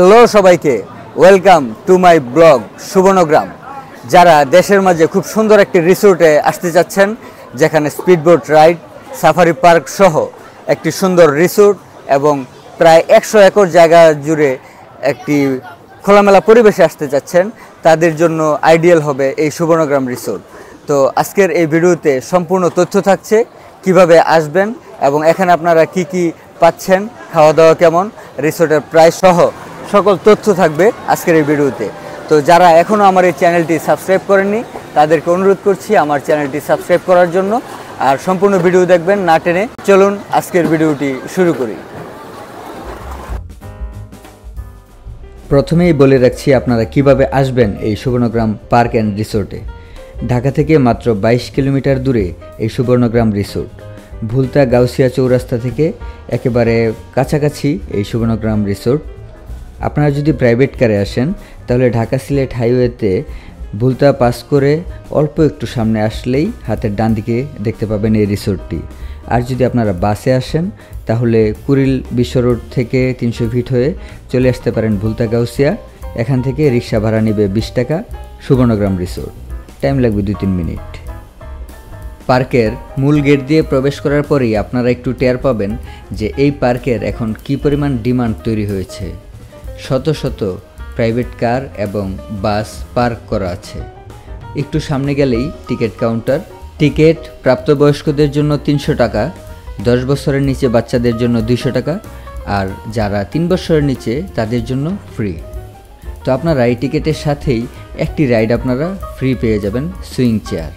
Hello সবাইকে welcome to my blog Subarnagram যারা দেশের মাঝে খুব সুন্দর একটি রিসোর্টে আসতে চাচ্ছেন, যেখানে স্পিডবোট রাইড সাফারি পার্ক সহ একটি সুন্দর রিসোর্ট এবং প্রায় একশো একর জায়গা জুড়ে একটি খোলামেলা পরিবেশে আসতে চাচ্ছেন, তাদের জন্য আইডিয়াল হবে এই সুবর্ণগ্রাম রিসোর্ট তো আজকের এই ভিডিওতে সম্পূর্ণ তথ্য থাকছে, কীভাবে আসবেন এবং এখানে আপনারা কি কি পাচ্ছেন খাওয়া দাওয়া কেমন রিসোর্টের প্রায় সহ সকল তথ্য থাকবে আজকের এই ভিডিওতে। তো যারা এখনও আমার এই চ্যানেলটি সাবস্ক্রাইব করেননি, তাদেরকে অনুরোধ করছি আমার চ্যানেলটি সাবস্ক্রাইব করার জন্য। আর সম্পূর্ণ ভিডিও দেখবেন, না টেনে। চলুন আজকের ভিডিওটি শুরু করি। প্রথমেই বলে রাখছি, আপনারা কীভাবে আসবেন এই সুবর্ণগ্রাম পার্ক অ্যান্ড রিসোর্টে? ঢাকা থেকে মাত্র বাইশ কিলোমিটার দূরে এই সুবর্ণগ্রাম রিসোর্ট। ভুলতা গাউসিয়া চৌরাস্তা থেকে একেবারে কাছাকাছি এই সুবর্ণগ্রাম রিসোর্ট। আপনারা যদি প্রাইভেট কারে আসেন, তাহলে ঢাকা সিলেট হাইওয়েতে ভুলতা পাস করে অল্প একটু সামনে আসলেই হাতের ডান দিকে দেখতে পাবেন এই রিসোর্টটি আর যদি আপনারা বাসে আসেন, তাহলে কুড়িল বিশ্ব রোড থেকে তিনশো ফিট হয়ে চলে আসতে পারেন ভুলতা গাউসিয়া। এখান থেকে রিক্সা ভাড়া নেবে বিশ টাকা, সুবর্ণগ্রাম রিসোর্ট টাইম লাগবে দুই তিন মিনিট। পার্কের মূল গেট দিয়ে প্রবেশ করার পরেই আপনারা একটু টের পাবেন যে এই পার্কের এখন কি পরিমাণ ডিমান্ড তৈরি হয়েছে। শত শত প্রাইভেট কার এবং বাস পার্ক করা আছে। একটু সামনে গেলেই টিকিট কাউন্টার। টিকিট প্রাপ্তবয়স্কদের জন্য তিনশো টাকা, দশ বছরের নিচে বাচ্চাদের জন্য দুইশো টাকা আর যারা তিন বছরের নিচে তাদের জন্য ফ্রি। তো আপনারা এই টিকিটের সাথেই একটি রাইড আপনারা ফ্রি পেয়ে যাবেন সুইং চেয়ার।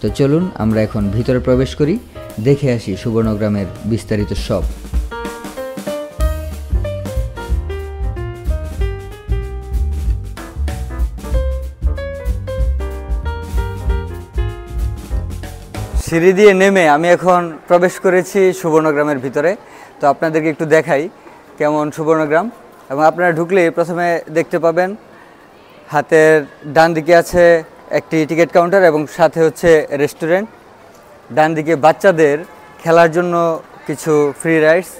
তো চলুন আমরা এখন ভিতরে প্রবেশ করি, দেখে আসি সুবর্ণগ্রামের বিস্তারিত সব। সিঁড়ি দিয়ে নেমে আমি এখন প্রবেশ করেছি সুবর্ণগ্রামের ভিতরে। তো আপনাদেরকে একটু দেখাই কেমন সুবর্ণগ্রাম এবং আপনারা ঢুকলে প্রথমে দেখতে পাবেন, হাতের ডান দিকে আছে একটি টিকিট কাউন্টার এবং সাথে হচ্ছে রেস্টুরেন্ট। ডান দিকে বাচ্চাদের খেলার জন্য কিছু ফ্রি রাইডস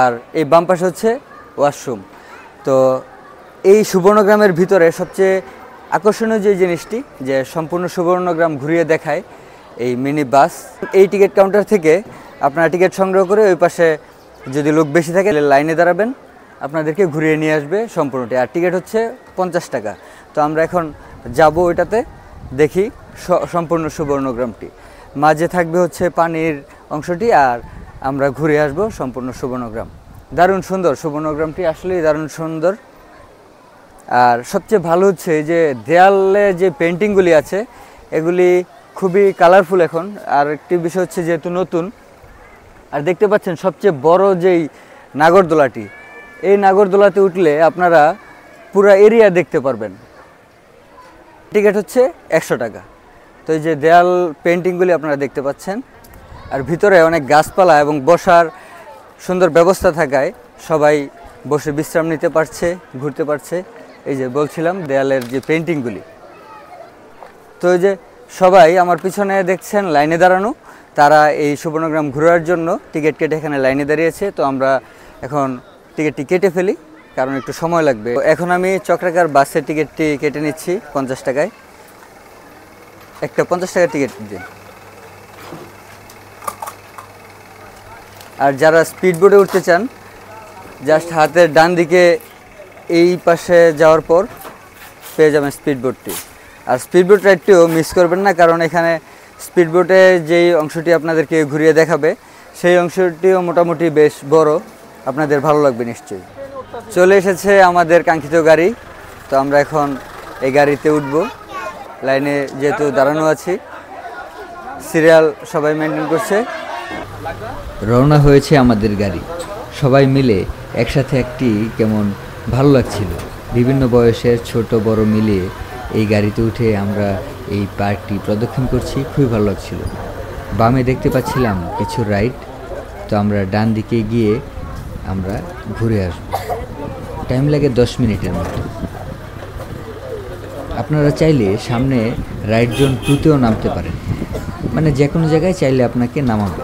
আর এই বাম পাশে হচ্ছে ওয়াশরুম তো এই সুবর্ণগ্রামের ভিতরে সবচেয়ে আকর্ষণীয় যে জিনিসটি, যে সম্পূর্ণ সুবর্ণগ্রাম ঘুরিয়ে দেখায় এই মিনি বাস। এই টিকিট কাউন্টার থেকে আপনারা টিকিট সংগ্রহ করে ওই পাশে যদি লোক বেশি থাকে লাইনে দাঁড়াবেন। আপনাদেরকে ঘুরিয়ে নিয়ে আসবে সম্পূর্ণটি। আর টিকিট হচ্ছে পঞ্চাশ টাকা। তো আমরা এখন যাব ওইটাতে, দেখি সম্পূর্ণ সুবর্ণগ্রামটি। মাঝে থাকবে হচ্ছে পানির অংশটি, আর আমরা ঘুরে আসব সম্পূর্ণ সুবর্ণগ্রাম। দারুণ সুন্দর, সুবর্ণগ্রামটি আসলেই দারুণ সুন্দর। আর সবচেয়ে ভালো হচ্ছে যে দেয়ালে যে পেন্টিংগুলি আছে, এগুলি খুবই কালারফুল এখন। আর একটি বিষয় হচ্ছে যেহেতু নতুন, আর দেখতে পাচ্ছেন সবচেয়ে বড় যেই নাগরদোলাটি, এই নাগরদোলাতে উঠলে আপনারা পুরো এরিয়া দেখতে পারবেন। টিকিট হচ্ছে একশো টাকা। তো এই যে দেয়াল পেন্টিংগুলি আপনারা দেখতে পাচ্ছেন, আর ভিতরে অনেক গাছপালা এবং বসার সুন্দর ব্যবস্থা থাকায় সবাই বসে বিশ্রাম নিতে পারছে, ঘুরতে পারছে। এই যে বলছিলাম, দেয়ালের যে পেন্টিংগুলি তো এই যে সবাই আমার পিছনে দেখছেন, লাইনে দাঁড়ানো। তারা এই সুবর্ণগ্রাম ঘোরার জন্য টিকিট কেটে এখানে লাইনে দাঁড়িয়েছে। তো আমরা এখন টিকিটটি কেটে ফেলি, কারণ একটু সময় লাগবে। এখন আমি চক্রাকার বাসের টিকিটটি কেটে নিচ্ছি পঞ্চাশ টাকায়। একটা পঞ্চাশ টাকার টিকিট দিন আর যারা স্পিড বোটে উঠতে চান, জাস্ট হাতের ডান দিকে এই পাশে যাওয়ার পর পেয়ে যাবেন স্পিড বোটটি আর স্পিড বোট রাইডটিও মিস করবেন না, কারণ এখানে স্পিড বোটে যেই অংশটি আপনাদেরকে ঘুরিয়ে দেখাবে, সেই অংশটিও মোটামুটি বেশ বড়। আপনাদের ভালো লাগবে নিশ্চয়ই। চলে এসেছে আমাদের কাঙ্ক্ষিত গাড়ি, তো আমরা এখন এই গাড়িতে উঠব। লাইনে যেহেতু দাঁড়ানো আছি, সিরিয়াল সবাই মেনটেন করছে। রওনা হয়েছে আমাদের গাড়ি। সবাই মিলে একসাথে একটি কেমন ভালো লাগছিল। বিভিন্ন বয়সের ছোট বড় মিলিয়ে এই গাড়িতে উঠে আমরা এই পার্কটি প্রদক্ষিণ করছি। খুবই ভালো লাগছিল। বামে দেখতে পাচ্ছিলাম কিছু রাইড। তো আমরা ডান দিকে গিয়ে আমরা ঘুরে আসব। টাইম লাগে দশ মিনিটের মতো। আপনারা চাইলে সামনে রাইড জোন টুতেও নামতে পারেন। মানে যে কোনো জায়গায় চাইলে আপনাকে নামাবে।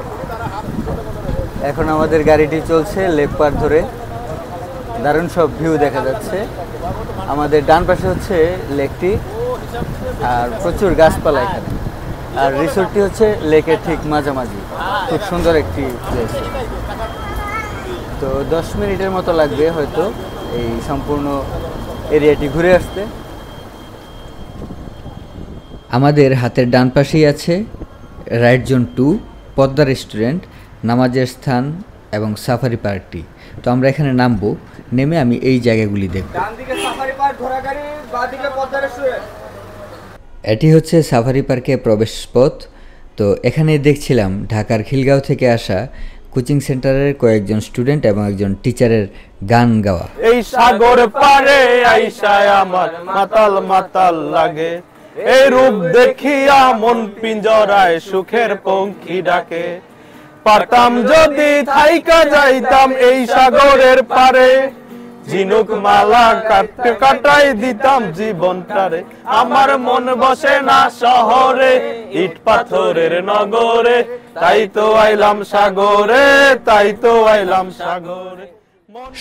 এখন আমাদের গাড়িটি চলছে লেক পার ধরে। দারুণ সব ভিউ দেখা যাচ্ছে। আমাদের ডান পাশে হচ্ছে লেকটি, আর প্রচুর গাছপালা এখানে। আর রিসোর্টটি হচ্ছে লেকের ঠিক মাঝামাঝি। খুব সুন্দর একটি প্লেস তো দশ মিনিটের মতো লাগবে হয়তো এই সম্পূর্ণ এরিয়াটি ঘুরে আসতে। আমাদের হাতের ডান পাশেই আছে right zone to Padma restaurant নামাজের স্থান এবং সাফারি পার্কটি তো আমরা এখানে নামবো, নেমে আমি এই জায়গাগুলি দেখব। এটি হচ্ছে সাফারি পার্কে প্রবেশ পথ। তো এখানে দেখছিলাম ঢাকার খিলগাঁও থেকে আসা কোচিং সেন্টারের কয়েকজন স্টুডেন্ট এবং একজন টিচারের গান গাওয়া। এই সাগর পারে আইসায় আমার মাতাল মাতাল লাগে। এই রূপ দেখিয়া মন পিঞ্জরায় সুখের পঙ্খী ডাকে। পারতাম যদি থাইকা যাইতাম এই সাগরের পারে ঝিনুক মালা কাটতে কাটাই দিতাম জীবনটারে। আমার মন বসে না শহরে, ইট পাথরের নগরে। তাই তো আইলাম সাগরে, তাই তো আইলাম সাগরে।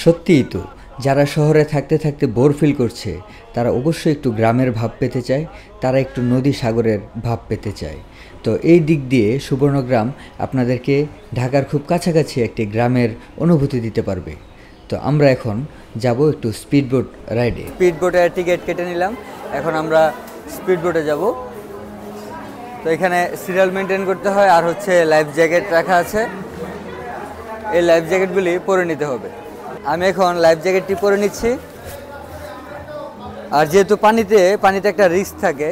সত্যিই তো, যারা শহরে থাকতে থাকতে বোর ফিল করছে, তারা অবশ্যই একটু গ্রামের ভাব পেতে চায়, তারা একটু নদী সাগরের ভাব পেতে চায়। তো এই দিক দিয়ে সুবর্ণগ্রাম আপনাদেরকে ঢাকার খুব কাছাকাছি একটি গ্রামের অনুভূতি দিতে পারবে। তো আমরা এখন যাব একটু স্পিড বোট রাইডে স্পিড বোটের টিকিট কেটে নিলাম। এখন আমরা স্পিড বোটে যাব। তো এখানে সিরিয়াল মেনটেন করতে হয়, আর হচ্ছে লাইফ জ্যাকেট রাখা আছে। এই লাইফ জ্যাকেটগুলি পরে নিতে হবে। আমি এখন লাইফ জ্যাকেটটি পরে নিচ্ছি। আর যেহেতু পানিতে পানিতে একটা রিস্ক থাকে,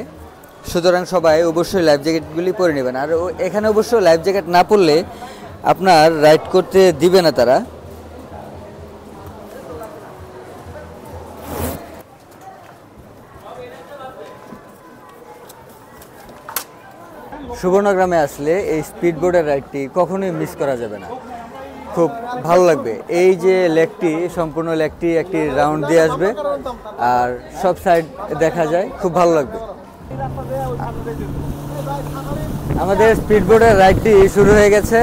সুতরাং সবাই অবশ্যই লাইফ জ্যাকেটগুলি পরে নেবেন। আর এখানে অবশ্য লাইফ জ্যাকেট না পরলে আপনার রাইড করতে দিবে না তারা। সুবর্ণগ্রামে আসলে এই স্পিড বোর্ডের রাইডটি কখনোই মিস করা যাবে না। খুব ভালো লাগবে। এই যে লেকটি, সম্পূর্ণ লেকটি একটি রাউন্ড দিয়ে আসবে। আর সব সাইড দেখা যায়, খুব ভালো লাগবে। আমাদের স্পিড বোর্ডের রাইডটি শুরু হয়ে গেছে।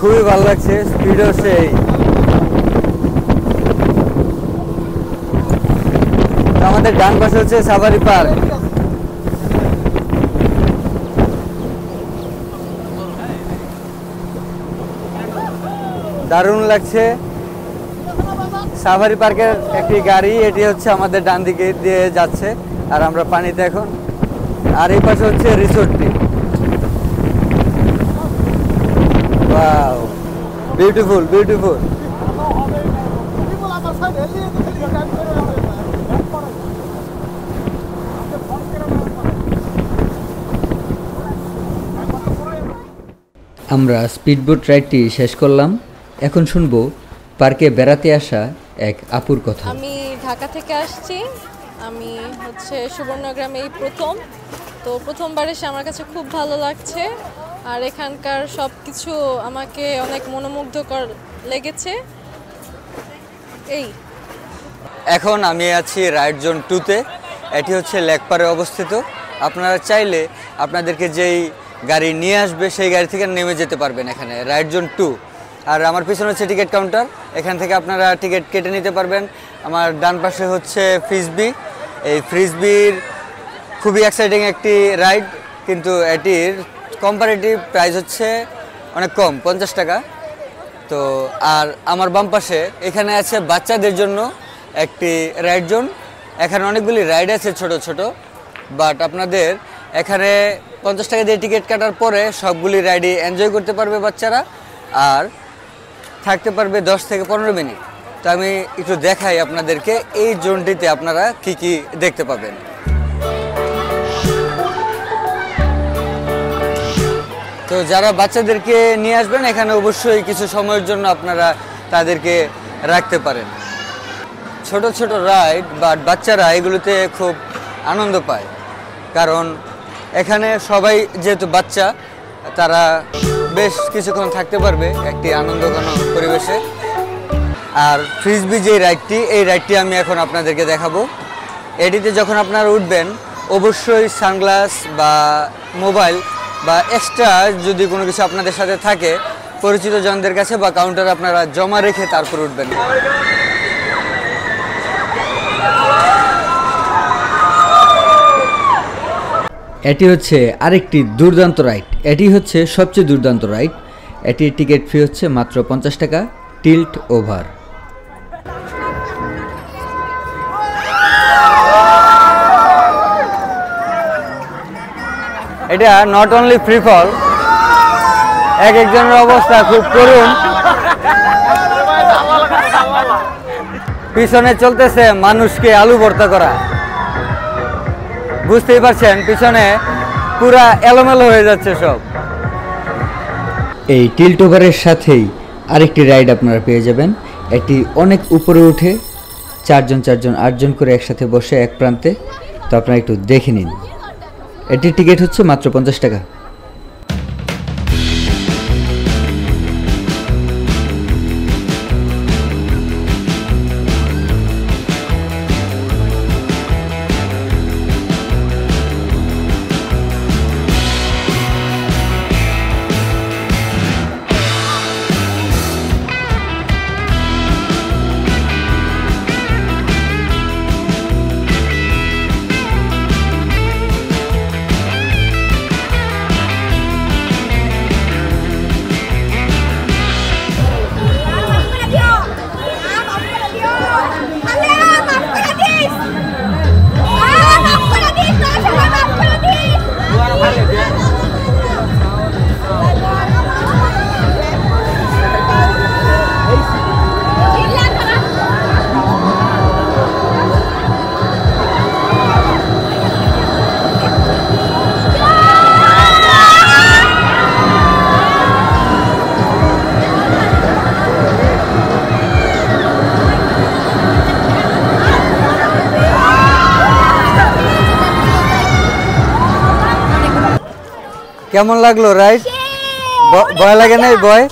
খুবই ভালো লাগছে স্পিডও সেই। আমাদের ডান পাশে হচ্ছে সাফারি পার্ক। দারুণ লাগছে। সাফারি পার্কের একটি গাড়ি, এটি হচ্ছে আমাদের ডান দিকে দিয়ে যাচ্ছে, আর আমরা পানিতে এখন। আর এই পাশে হচ্ছে রিসোর্টটি। Beautiful beautiful. আমরা স্পিডবোট রাইডটি শেষ করলাম। এখন শুনব পার্কে বেড়াতে আসা এক আপুর কথা। আমি ঢাকা থেকে আসছি। আমি হচ্ছে সুবর্ণগ্রামে এই প্রথম। তো প্রথমবার এসে আমার কাছে খুব ভালো লাগছে। আর এখানকার সব কিছু আমাকে অনেক মনোমুগ্ধকর লেগেছে। এই। এখন আমি আছি রাইড জোন টুতে। এটি হচ্ছে লেকপারে অবস্থিত। আপনারা চাইলে আপনাদেরকে যেই গাড়ি নিয়ে আসবে সেই গাড়ি থেকে নেমে যেতে পারবেন এখানে রাইড জোন টু। আর আমার পিছনে হচ্ছে টিকিট কাউন্টার এখান থেকে আপনারা টিকিট কেটে নিতে পারবেন। আমার ডান পাশে হচ্ছে ফ্রিজবি এই ফ্রিজবির খুবই এক্সাইটিং একটি রাইড কিন্তু এটির কম্পারেটিভ প্রাইস হচ্ছে অনেক কম, পঞ্চাশ টাকা। তো আর আমার বাম পাশে এখানে আছে বাচ্চাদের জন্য একটি রাইড জোন এখানে অনেকগুলি রাইড আছে ছোট ছোট। বাট আপনাদের এখানে পঞ্চাশ টাকা দিয়ে টিকিট কাটার পরে সবগুলি রাইডই এনজয় করতে পারবে বাচ্চারা। আর থাকতে পারবে দশ থেকে পনেরো মিনিট। তো আমি একটু দেখাই আপনাদেরকে এই জোনটিতে আপনারা কি কি দেখতে পাবেন। তো যারা বাচ্চাদেরকে নিয়ে আসবেন, এখানে অবশ্যই কিছু সময়ের জন্য আপনারা তাদেরকে রাখতে পারেন। ছোট ছোট রাইড বা বাচ্চারা এগুলোতে খুব আনন্দ পায়। কারণ এখানে সবাই যেহেতু বাচ্চা, তারা বেশ কিছুক্ষণ থাকতে পারবে একটি আনন্দঘন পরিবেশে। আর ফ্রিজবি যে রাইডটি এই রাইডটি আমি এখন আপনাদেরকে দেখাবো। এটিতে যখন আপনারা উঠবেন, অবশ্যই সানগ্লাস বা মোবাইল বা এক্সট্রা যদি কোনো কিছু আপনাদের সাথে থাকে, পরিচিত জনদের কাছে বা কাউন্টার আপনারা জমা রেখে তারপর উঠবেন। এটি হচ্ছে আরেকটি দুর্দান্ত রাইড। এটি হচ্ছে সবচেয়ে দুর্দান্ত রাইড। এটির টিকিট ফি হচ্ছে মাত্র পঞ্চাশ টাকা, টিল্ট ওভার। এটা নট অনলি ফ্রি ফল এক একজনের অবস্থা খুব করুণ। পিছনে চলতেছে মানুষকে আলু ভর্তা করা। বুঝতেই পারছেন, পিছনে পুরা এলোমেলো হয়ে যাচ্ছে সব। এই টিল্ট ওভারের সাথেই আরেকটি রাইড আপনারা পেয়ে যাবেন। এটি অনেক উপরে উঠে চারজন চারজন, আটজন করে একসাথে বসে এক প্রান্তে। তো আপনারা একটু দেখে নিন। এটির টিকিট হচ্ছে মাত্র পঞ্চাশ টাকা। কেমন লাগল রাইড ভয় লাগে নাই ভয়?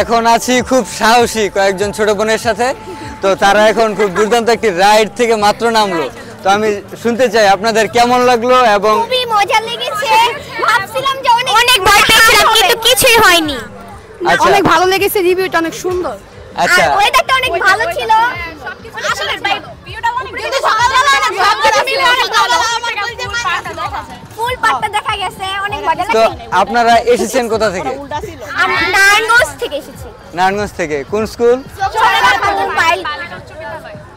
এখন আছি খুব সাহসী কয়েকজন ছোট বোনের সাথে। তো তারা এখন খুব দুর্দান্ত একটি রাইড থেকে মাত্র নামলো। তো আমি শুনতে চাই আপনাদের কেমন লাগল এবং খুবই মজা লেগেছে। ভাবছিলাম যে অনেক অনেক ভয় পেয়েছিলাম কিন্তু কিছুই হয়নি। আচ্ছা। অনেক ভালো লেগেছে রিভিউটা অনেক সুন্দর। আচ্ছা। ওয়েদারটা অনেক ভালো ছিল। আসলে কিন্তু সকালবেলা অনেক ভালো ছিল ফুল পাটটা দেখা গেছে অনেক মজা তো আপনারা এসেছেন কোথা থেকে? নারায়ণগঞ্জ থেকে এসেছি। নারায়ণগঞ্জ থেকে। কোন স্কুল?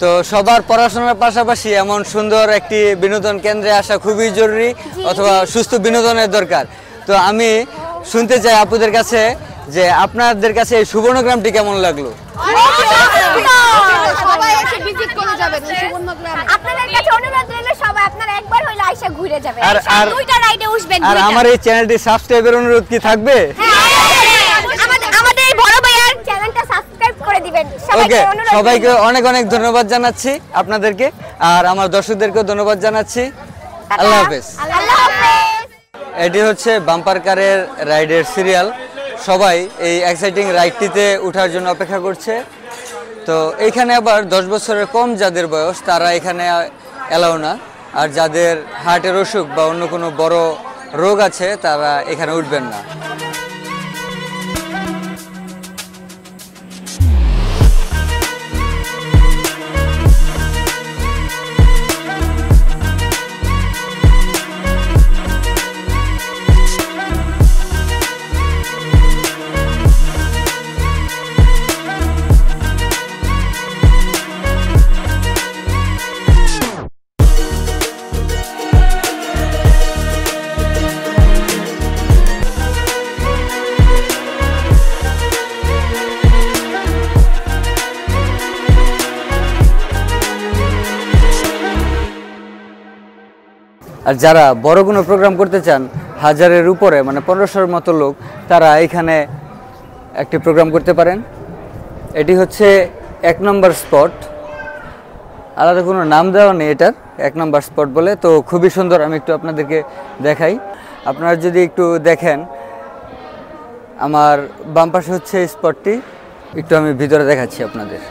তো সবার পড়াশোনার পাশাপাশি এমন সুন্দর একটি বিনোদন কেন্দ্রে আসা খুবই জরুরি অথবা সুস্থ বিনোদনের দরকার। তো আমি শুনতে চাই আপুদের কাছে যে আপনাদের কাছে এই সুবর্ণগ্রামটি কেমন লাগল? সবাই এসে ভিজিট করে যাবেন এই সুবর্ণগ্রামে। আপনাদের কাছে অনুরোধ রইল সবাই আপনারা একবার আইসা ঘুরে যাবেন আর- আর- দুইটা রাইডে উঠবেন আর। আমার এই চ্যানেলটি সাবস্ক্রাইবের অনুরোধ কি থাকবে? হ্যাঁ, আমাদের এই বড় ভাইয়ার চ্যানেলটা সাবস্ক্রাইব করে দিবেন। সবাইকে অনুরোধ সবাইকে অনেক অনেক ধন্যবাদ জানাচ্ছি আপনাদেরকে। আর আমার দর্শকদেরকেও ধন্যবাদ জানাচ্ছি। আল্লাহ হাফেজ। আল্লাহ হাফেজ। এটি হচ্ছে বাম্পার কারের রাইডের সিরিয়াল। সবাই এই এক্সাইটিং রাইডটিতে ওঠার জন্য অপেক্ষা করছে। তো এইখানে আবার দশ বছরের কম যাদের বয়স তারা এখানে এলাও না। আর যাদের হার্টের অসুখ বা অন্য কোনো বড় রোগ আছে তারা এখানে উঠবেন না। আর যারা বড় কোনো প্রোগ্রাম করতে চান, হাজারের উপরে মানে পনেরোশোর মতো লোক, তারা এখানে একটি প্রোগ্রাম করতে পারেন। এটি হচ্ছে এক নম্বর স্পট আলাদা কোনো নাম দেওয়া নেই এটার, এক নম্বর স্পট বলে। তো খুবই সুন্দর, আমি একটু আপনাদেরকে দেখাই। আপনারা যদি একটু দেখেন, আমার বাম পাশে হচ্ছে স্পটটি একটু আমি ভিতরে দেখাচ্ছি আপনাদের।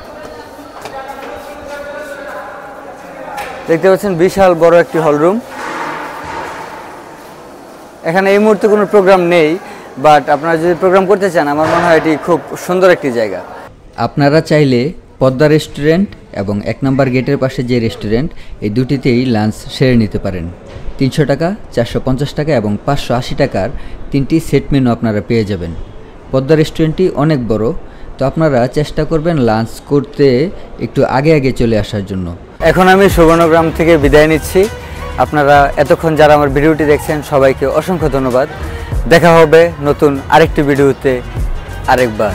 দেখতে পাচ্ছেন বিশাল বড় একটি হলরুম এখানে এই মুহূর্তে কোনো প্রোগ্রাম নেই বাট আপনারা যদি প্রোগ্রাম করতে চান আমার মনে হয় এটি খুব সুন্দর একটি জায়গা। আপনারা চাইলে পদ্মা রেস্টুরেন্ট এবং এক নম্বর গেটের পাশে যে রেস্টুরেন্ট এই দুটিতেই লাঞ্চ সেরে নিতে পারেন। তিনশো টাকা চারশো পঞ্চাশ টাকা এবং পাঁচশো আশি টাকার তিনটি সেট মেনু আপনারা পেয়ে যাবেন। পদ্মা রেস্টুরেন্টটি অনেক বড় তো আপনারা চেষ্টা করবেন লাঞ্চ করতে একটু আগে আগে চলে আসার জন্য। এখন আমি সুবর্ণগ্রাম থেকে বিদায় নিচ্ছি। আপনারা এতক্ষণ যারা আমার ভিডিওটি দেখছেন, সবাইকে অসংখ্য ধন্যবাদ। দেখা হবে নতুন আরেকটি ভিডিওতে আরেকবার।